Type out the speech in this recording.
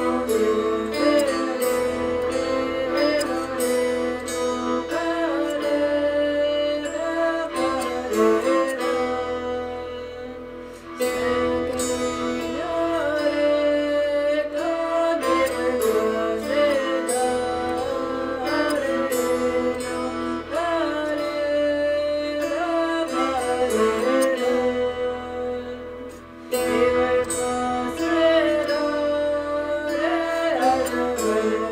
Música Música